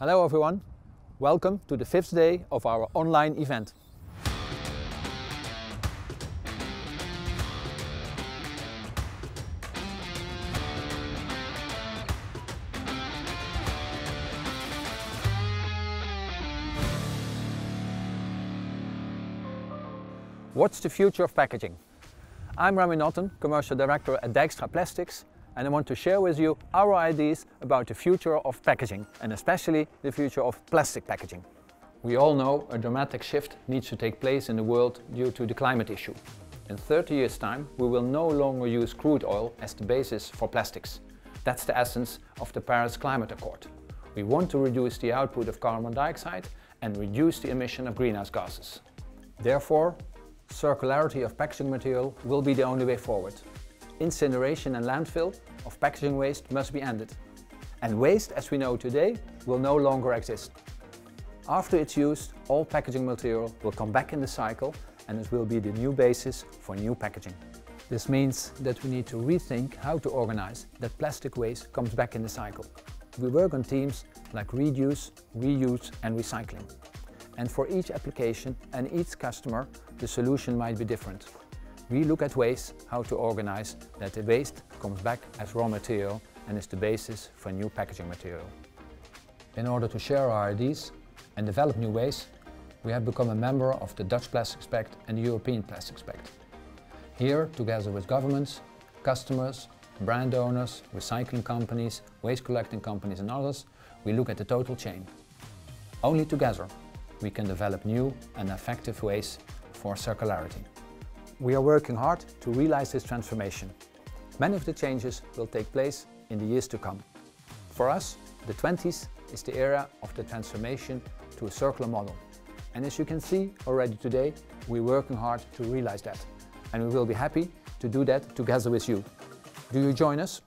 Hello everyone, welcome to the fifth day of our online event. What's the future of packaging? I'm Remy Notten, Commercial Director at Dijkstra Plastics and I want to share with you our ideas about the future of packaging and especially the future of plastic packaging. We all know a dramatic shift needs to take place in the world due to the climate issue. In 30 years time we will no longer use crude oil as the basis for plastics. That's the essence of the Paris Climate Accord. We want to reduce the output of carbon dioxide and reduce the emission of greenhouse gases. Therefore, circularity of packaging material will be the only way forward. Incineration and landfill of packaging waste must be ended. And waste, as we know today, will no longer exist. After it's used, all packaging material will come back in the cycle and it will be the new basis for new packaging. This means that we need to rethink how to organize that plastic waste comes back in the cycle. We work on teams like reduce, reuse and recycling. And for each application and each customer, the solution might be different. We look at ways how to organize that the waste comes back as raw material and is the basis for new packaging material. In order to share our ideas and develop new ways, we have become a member of the Dutch Plastics Pact and the European Plastics Pact. Here, together with governments, customers, brand owners, recycling companies, waste collecting companies and others, we look at the total chain. Only together we can develop new and effective ways for circularity. We are working hard to realize this transformation. Many of the changes will take place in the years to come. For us, the 20s is the era of the transformation to a circular model. And as you can see already today, we're working hard to realize that. And we will be happy to do that together with you. Do you join us?